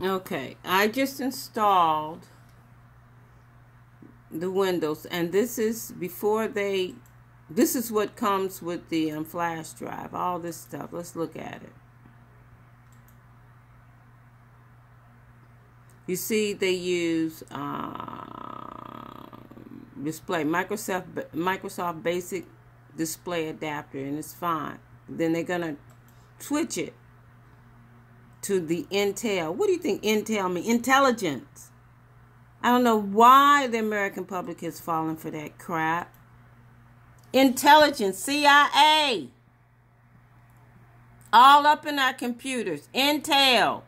Okay, I just installed the Windows, and this is before they. This is what comes with the um, flash drive. All this stuff. Let's look at it. You see, they use uh, display Microsoft Microsoft Basic Display Adapter, and it's fine. Then they're gonna switch it to the Intel. What do you think Intel means? Intelligence. I don't know why the American public has fallen for that crap. Intelligence, CIA. All up in our computers. Intel.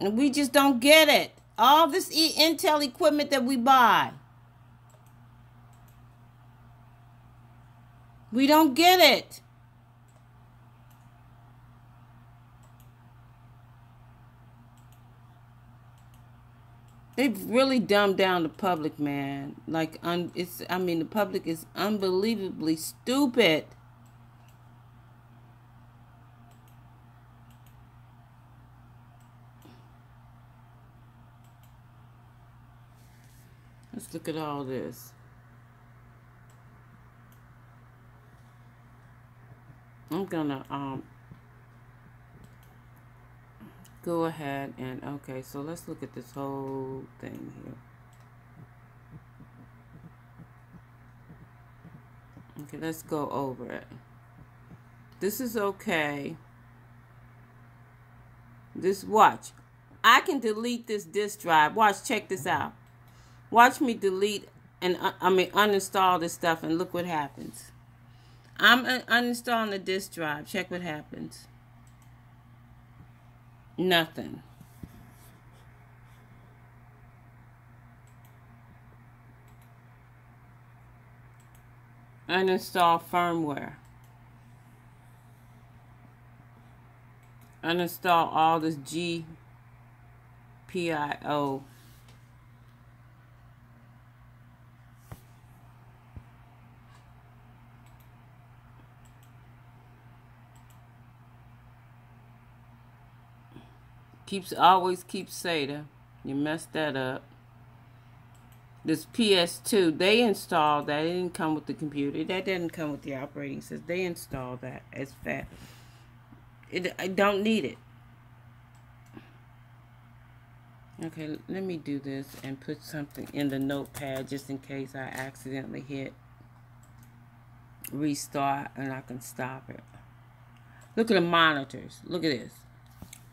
And we just don't get it. All this e- Intel equipment that we buy. We don't get it. They've really dumbed down the public, man. Like, un- it's. I mean, the public is unbelievably stupid. Let's look at all this. I'm gonna um go ahead and okay so let's look at this whole thing here. Okay let's go over it. This is okay. This watch. I can delete this disk drive. Watch check this out. Watch me delete and uh, I mean uninstall this stuff and look what happens. I'm uninstalling the disk drive. Check what happens Nothing. Uninstall firmware. Uninstall all this GPIO Keeps always keeps SATA. You messed that up. This PS2, they installed that. It didn't come with the computer. That didn't come with the operating system. They installed that as fast. It, I don't need it. Okay, let me do this and put something in the notepad just in case I accidentally hit restart and I can stop it. Look at the monitors. Look at this.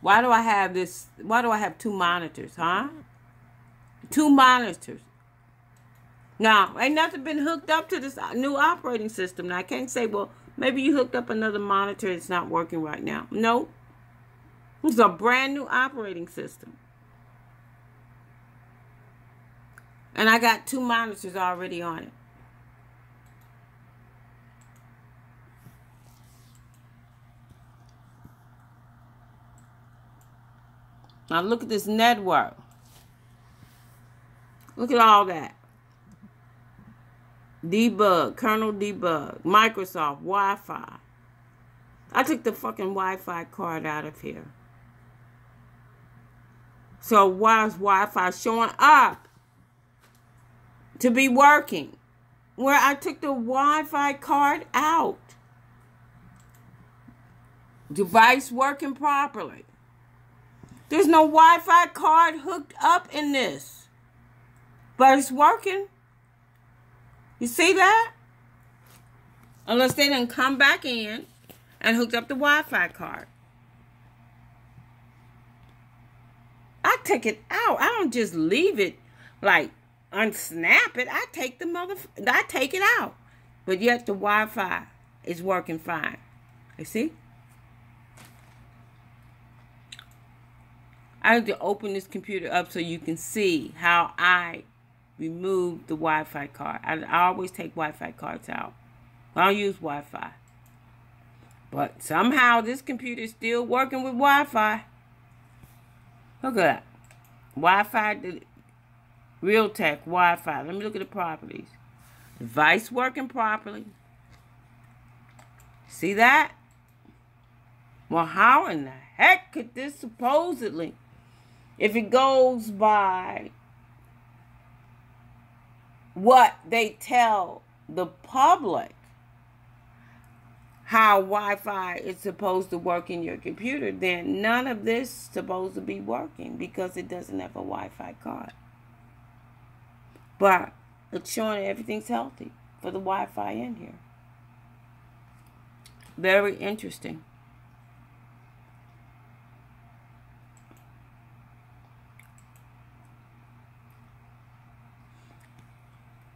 Why do I have this? Why do I have two monitors, huh? Two monitors. Now, ain't nothing been hooked up to this uh, new operating system. Now, I can't say, well, maybe you hooked up another monitor. It's not working right now. No. It's a brand new operating system. And I got two monitors already on it. Now look at this network. Look at all that. Debug, kernel debug, Microsoft, Wi-Fi. I took the fucking Wi-Fi card out of here. So why is Wi-Fi showing up to be working? Where I took the Wi-Fi card out. Device working properly. There's no Wi-Fi card hooked up in this. But it's working. You see that? Unless they didn't come back in and hooked up the Wi-Fi card. I take it out. I don't just leave it like unsnap it. I take the mother I take it out. But yet the Wi-Fi is working fine. You see? I have to open this computer up so you can see how I remove the Wi-Fi card. I, I always take Wi-Fi cards out. I don't use Wi-Fi. But somehow this computer is still working with Wi-Fi. Look at that. Wi-Fi, Realtek Wi-Fi. Let me look at the properties. Device working properly. See that? Well, how in the heck could this supposedly, if it goes by what they tell the public, how Wi-Fi is supposed to work in your computer, then none of this is supposed to be working because it doesn't have a Wi-Fi card. But it's showing everything's healthy for the Wi-Fi in here. Very interesting.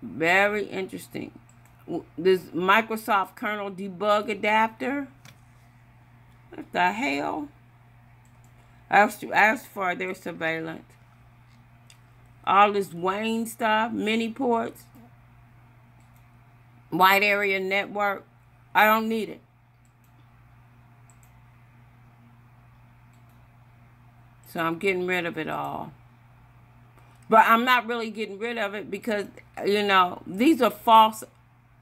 Very interesting this Microsoft kernel debug adapter. What the hell? Asked, asked for their surveillance. All this Wayne stuff, mini ports, wide area network. I don't need it. So I'm getting rid of it all. But I'm not really getting rid of it because, you know, these are false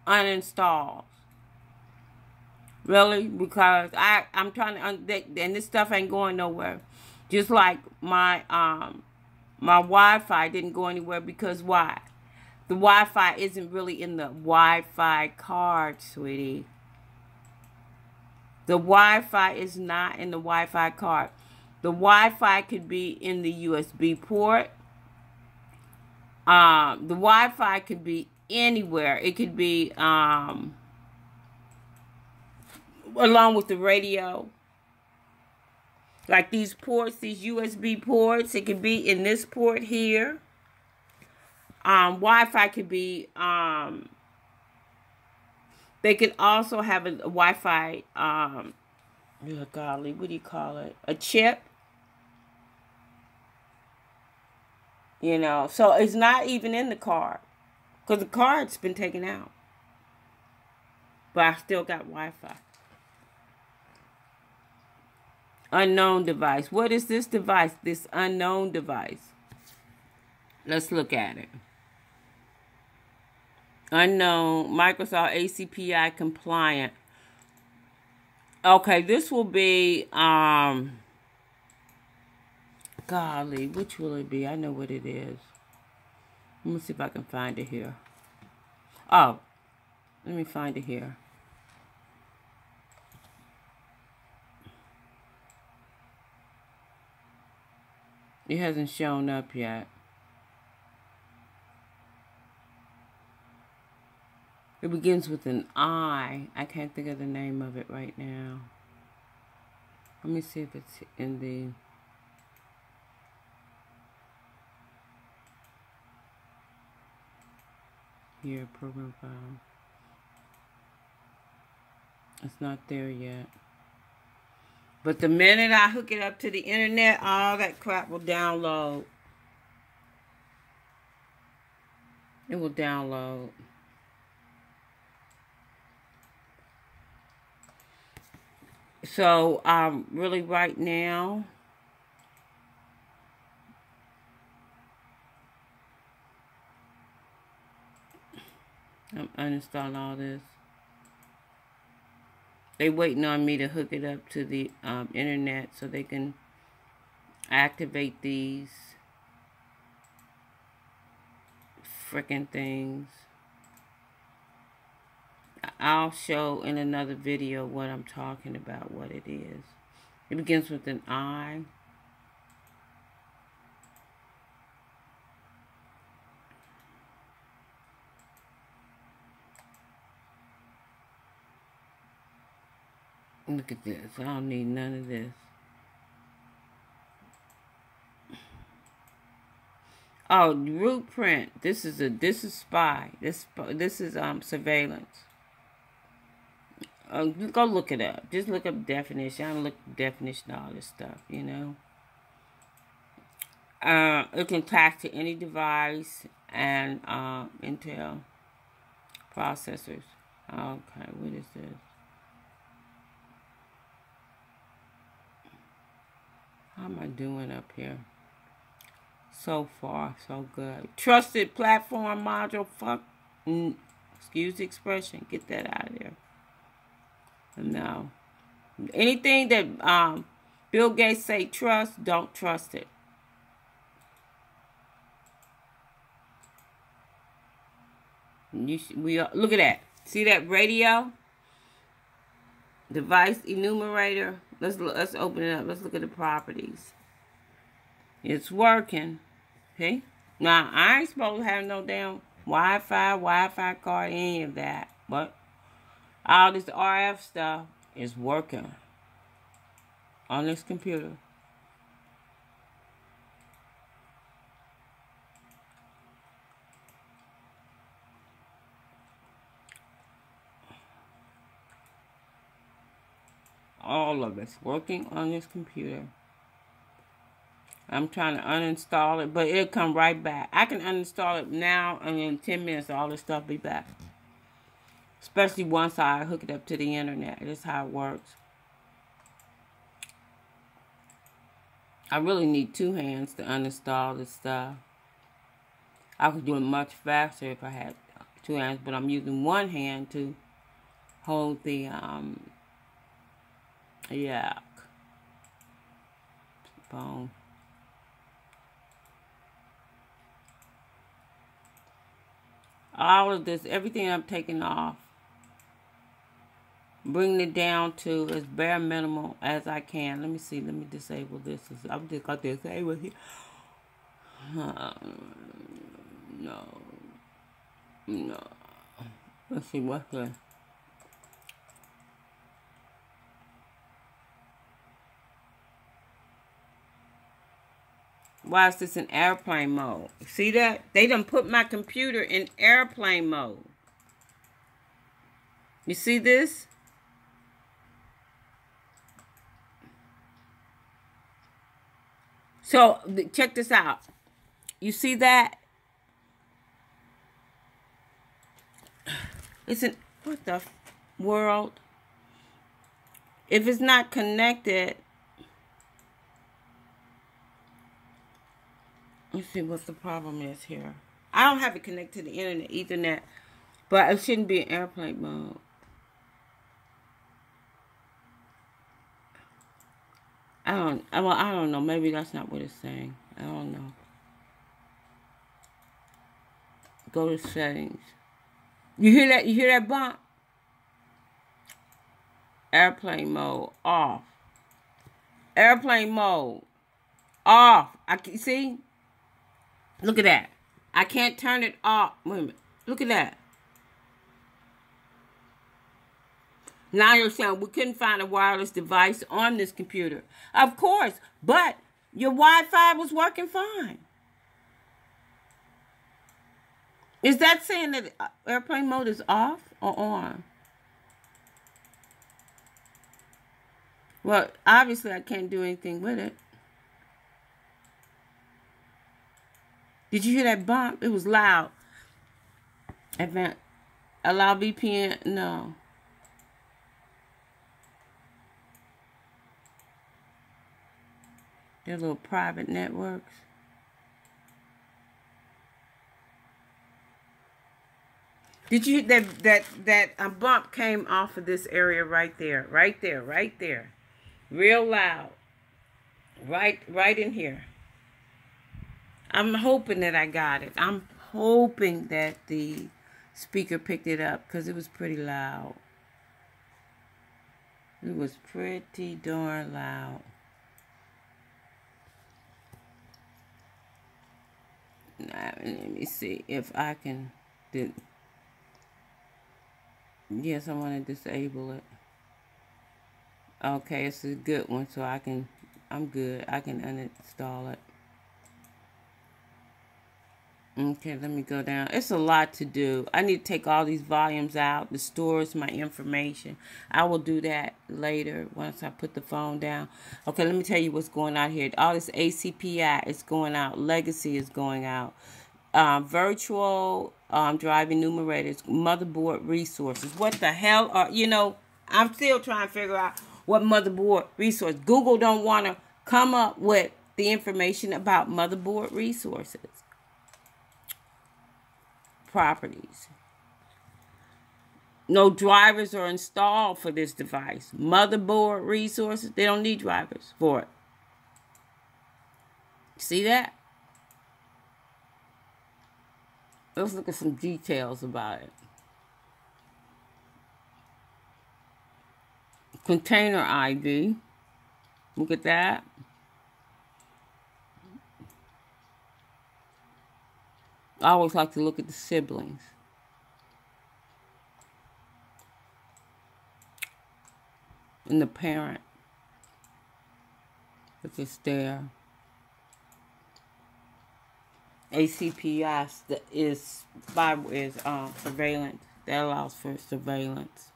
uninstall. Really? Because I, I'm trying to, un- and this stuff ain't going nowhere. Just like my, um, my Wi-Fi didn't go anywhere because why? The Wi-Fi isn't really in the Wi-Fi card, sweetie. The Wi-Fi is not in the Wi-Fi card. The Wi-Fi could be in the USB port. Um, the Wi-Fi could be anywhere. It could be um, along with the radio. Like these ports, these USB ports, it could be in this port here. Um, Wi-Fi could be, um, they could also have a, a Wi-Fi, um, oh golly, what do you call it? A chip. You know, so it's not even in the card. Because the card's been taken out. But I still got Wi-Fi. Unknown device. What is this device? This unknown device. Let's look at it. Unknown Microsoft ACPI compliant. Okay, this will be um golly, which will it be? I know what it is. Let me see if I can find it here. Oh, let me find it here. It hasn't shown up yet. It begins with an I. I can't think of the name of it right now. Let me see if it's in the... here program file. It's not there yet. But the minute I hook it up to the internet all that crap will download. It will download. So um really right now I'm uninstalling all this. They waiting on me to hook it up to the um, internet so they can activate these freaking things. I'll show in another video what I'm talking about, what it is. It begins with an I. Look at this. I don't need none of this. Oh, root print. This is a this is spy. This this is um surveillance. Uh, go look it up. Just look up definition. I look definition all this stuff. You know. Uh, it can attach to any device and uh, Intel processors. Okay, what is this? How am I doing up here? So far, so good. Trusted platform module. Fuck. excuse the expression. Get that out of there. No. anything that um, Bill Gates say trust, don't trust it. You we are, look at that. See that radio? Device enumerator. Let's let's open it up. Let's look at the properties. It's working. Okay. Now I ain't supposed to have no damn Wi-Fi, Wi-Fi card, any of that. But all this RF stuff is working on this computer. All of us working on this computer. I'm trying to uninstall it, but it'll come right back. I can uninstall it now, and in 10 minutes, all this stuff be back. Especially once I hook it up to the internet. That's how it works. I really need two hands to uninstall this stuff. I could do it much faster if I had two hands, but I'm using one hand to hold the um, Yuck. Bone. All of this, everything I'm taking off, bringing it down to as bare minimal as I can. Let me see. Let me disable this. I'm just got to disable here. Uh, no. No. Let's see what's there. Why is this in airplane mode? See that? They done put my computer in airplane mode. You see this? So, check this out. You see that? It's an, what the world? If it's not connected, Let's see what the problem is here. I don't have it connected to the internet, Ethernet, but it shouldn't be in airplane mode. I don't. Well, I don't know. Maybe that's not what it's saying. I don't know. Go to settings. You hear that? You hear that bump? Airplane mode off. Airplane mode off. I can see. Look at that. I can't turn it off. Wait a minute. Look at that. Now you're saying we couldn't find a wireless device on this computer. Of course, but your Wi-Fi was working fine. Is that saying that airplane mode is off or on? Well, obviously I can't do anything with it. Did you hear that bump? It was loud. Advanced. Allow VPN? No. They're little private networks. Did you that that that a bump came off of this area right there, right there, right there, real loud, right right in here. I'm hoping that I got it. I'm hoping that the speaker picked it up because it was pretty loud. It was pretty darn loud. Now, let me see if I can. Yes, I want to disable it. Okay, it's a good one, so I can. I'm good. I can uninstall it. Okay, let me go down. It's a lot to do. I need to take all these volumes out. The stores my information. I will do that later once I put the phone down. Okay, let me tell you what's going on here. All this ACPI is going out. Legacy is going out. Uh, virtual um, drive enumerators, motherboard resources. What the hell are, you know, I'm still trying to figure out what motherboard resource. Google don't want to come up with the information about motherboard resources properties. No drivers are installed for this device. Motherboard resources, they don't need drivers for it. See that? Let's look at some details about it. Container ID. Look at that. I always like to look at the siblings. And the parent. Look, it's there. ACPS that is by is um, surveillance that allows for surveillance.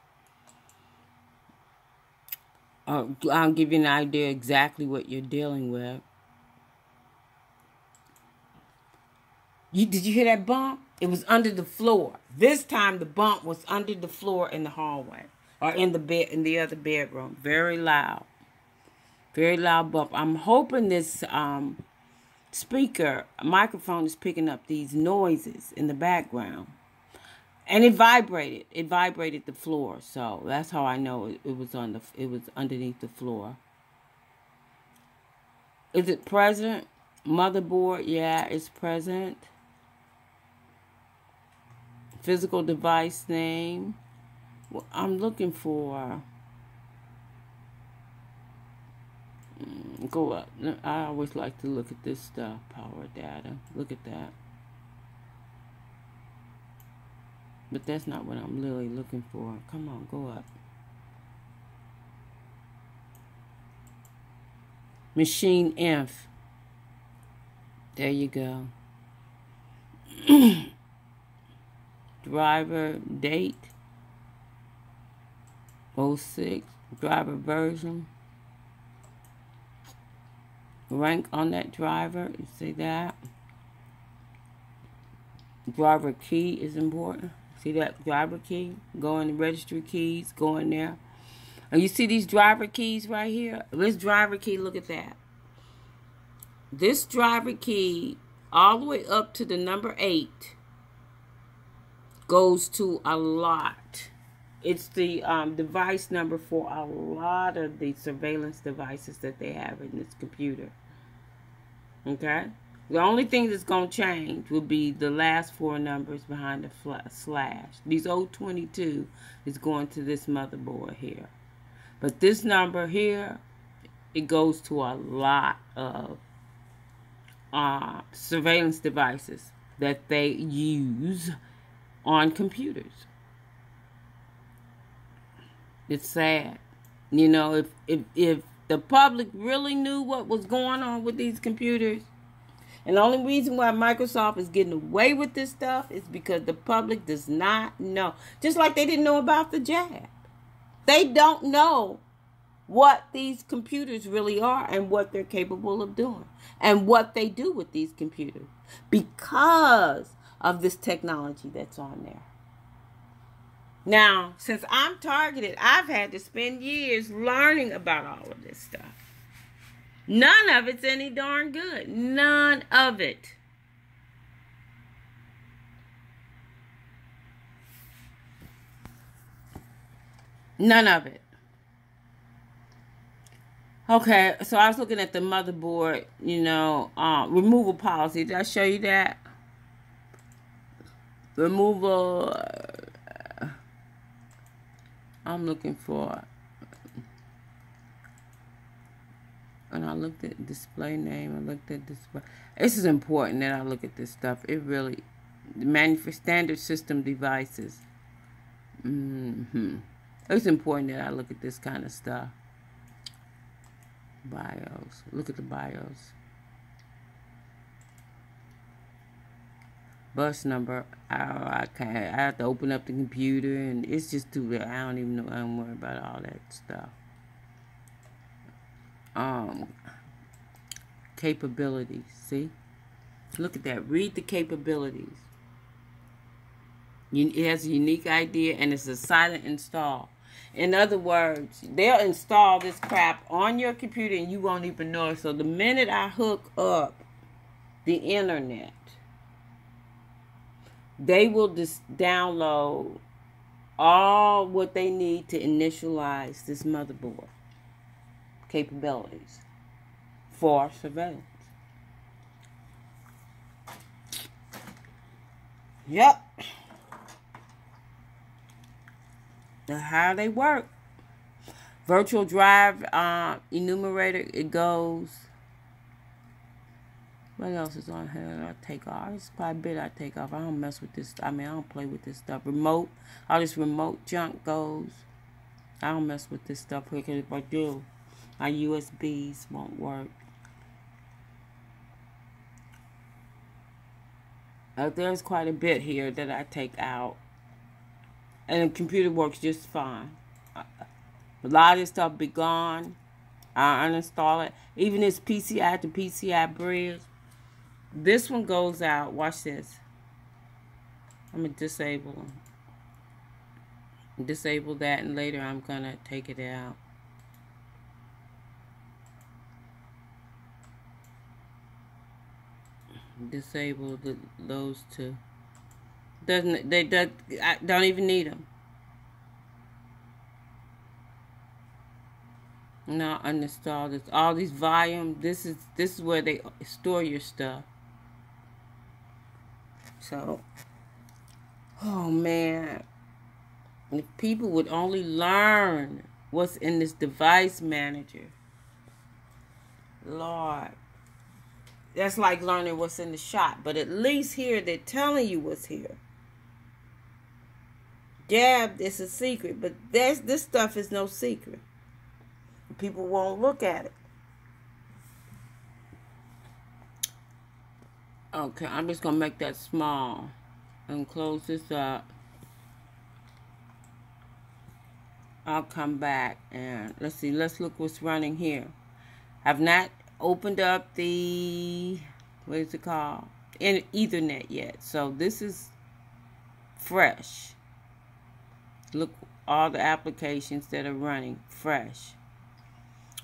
Uh, I'll give you an idea exactly what you're dealing with. You did you hear that bump? It was under the floor. This time the bump was under the floor in the hallway or in the bed in the other bedroom. Very loud. Very loud bump. I'm hoping this um speaker microphone is picking up these noises in the background and it vibrated it vibrated the floor so that's how i know it, it was on the it was underneath the floor is it present motherboard yeah it's present physical device name well, i'm looking for Mm, go up. I always like to look at this stuff. Power data. Look at that. But that's not what I'm really looking for. Come on, go up. Machine inf. There you go. driver date 06 driver version rank on that driver. You see that? Driver key is important. See that driver key? Go in the registry keys, go in there. And you see these driver keys right here? This driver key, look at that. This driver key, all the way up to the number eight, goes to a lot it's the um, device number for a lot of the surveillance devices that they have in this computer. Okay? The only thing that's going to change will be the last four numbers behind the slash. These old 022 is going to this motherboard here. But this number here, it goes to a lot of uh, surveillance devices that they use on computers. It's sad. You know, if if if the public really knew what was going on with these computers, and the only reason why Microsoft is getting away with this stuff is because the public does not know. Just like they didn't know about the jab. They don't know what these computers really are and what they're capable of doing and what they do with these computers because of this technology that's on there. Now, since I'm targeted, I've had to spend years learning about all of this stuff. None of it's any darn good. None of it. None of it. Okay, so I was looking at the motherboard, you know, uh, removal policy. Did I show you that? Removal I'm looking for and I looked at display name, I looked at display. This is important that I look at this stuff. It really, the standard system devices. Mm-hmm. It's important that I look at this kind of stuff. BIOS. Look at the BIOS. Bus number. I, I can't. I have to open up the computer, and it's just too. I don't even know. I don't worry about all that stuff. Um, capabilities. See, look at that. Read the capabilities. It has a unique idea, and it's a silent install. In other words, they'll install this crap on your computer, and you won't even know it. So the minute I hook up the internet they will just download all what they need to initialize this motherboard capabilities for surveillance. Yep. Now how they work. Virtual drive uh, enumerator, it goes. What else is on here? I take off. It's probably a bit I take off. I don't mess with this. I mean, I don't play with this stuff. Remote, all this remote junk goes. I don't mess with this stuff here because if I do, my USBs won't work. Uh, there's quite a bit here that I take out. And the computer works just fine. A lot of this stuff be gone. I uninstall it. Even this PCI to PCI bridge. This one goes out. Watch this. I'm going to disable. Disable that and later I'm going to take it out. disable the, those two. Doesn't they? Does I don't even need them. Now uninstall this. All these volume. This is this is where they store your stuff. So, oh man, if people would only learn what's in this device manager, Lord. That's like learning what's in the shop. But at least here they're telling you what's here. This is a secret, but this stuff is no secret. People won't look at it. Okay, I'm just gonna make that small and close this up. I'll come back and let's see, let's look what's running here. I've not opened up the what is it called in ethernet yet so this is fresh look all the applications that are running fresh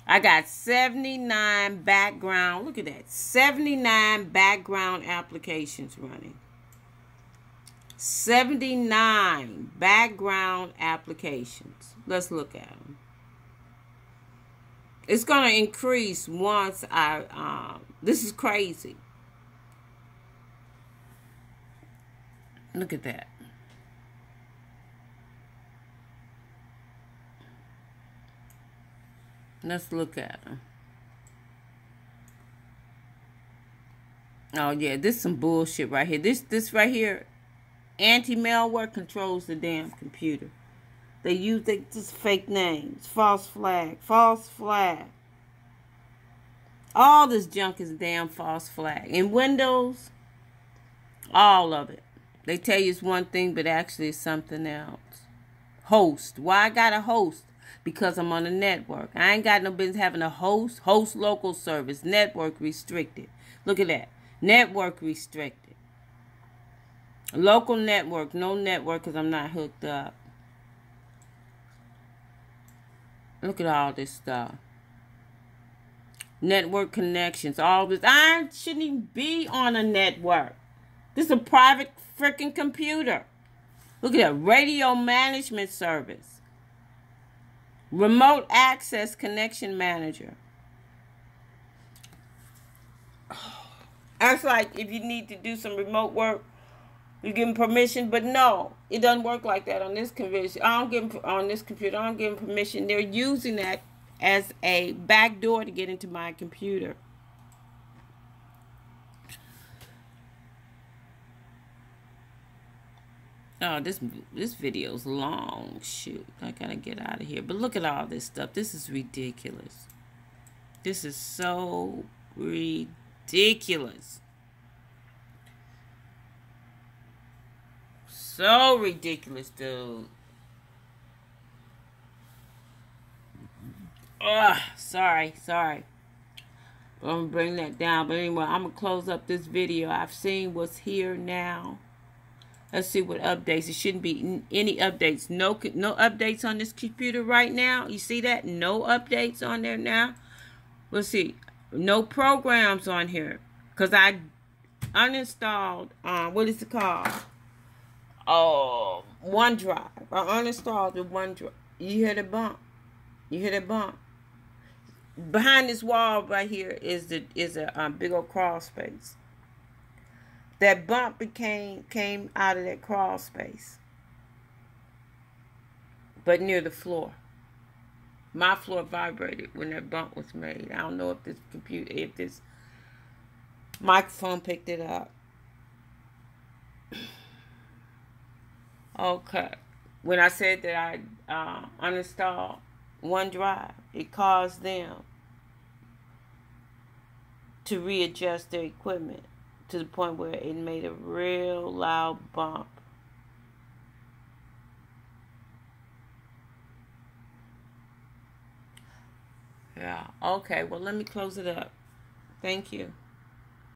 I got 79 background look at that 79 background applications running 79 background applications let's look at them it's going to increase once I, um, this is crazy. Look at that. Let's look at them. Oh yeah, this is some bullshit right here. This this right here, anti-malware controls the damn computer. They use they just fake names, false flag, false flag. All this junk is damn false flag. In Windows, all of it. They tell you it's one thing, but actually it's something else. Host. Why I got a host? Because I'm on a network. I ain't got no business having a host. Host local service. Network restricted. Look at that. Network restricted. Local network. No network because I'm not hooked up. Look at all this stuff. Network connections, all this. I shouldn't even be on a network. This is a private freaking computer. Look at that. Radio management service. Remote access connection manager. That's like if you need to do some remote work, you give them permission, but no, it doesn't work like that on this convention. I don't give them on this computer. I don't give them permission. They're using that as a back door to get into my computer. Oh, this this video's long. Shoot, I gotta get out of here. But look at all this stuff. This is ridiculous. This is so ridiculous. so ridiculous, dude. Ugh, sorry, sorry. I'm gonna bring that down. But anyway, I'm gonna close up this video. I've seen what's here now. Let's see what updates. It shouldn't be any updates. No, no updates on this computer right now. You see that? No updates on there now. Let's see. No programs on here because I uninstalled. Uh, what is it called? Oh, OneDrive. I uninstalled the OneDrive. You hear the bump. You hear the bump. Behind this wall right here is the is a um, big old crawl space. That bump became came out of that crawl space, but near the floor. My floor vibrated when that bump was made. I don't know if this computer, if this microphone picked it up. Okay. When I said that I uh, uninstalled OneDrive, it caused them to readjust their equipment to the point where it made a real loud bump. Yeah. Okay. Well, let me close it up. Thank you.